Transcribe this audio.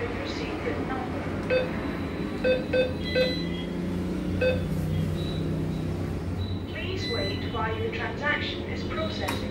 your secret number. Please wait while your transaction is processed.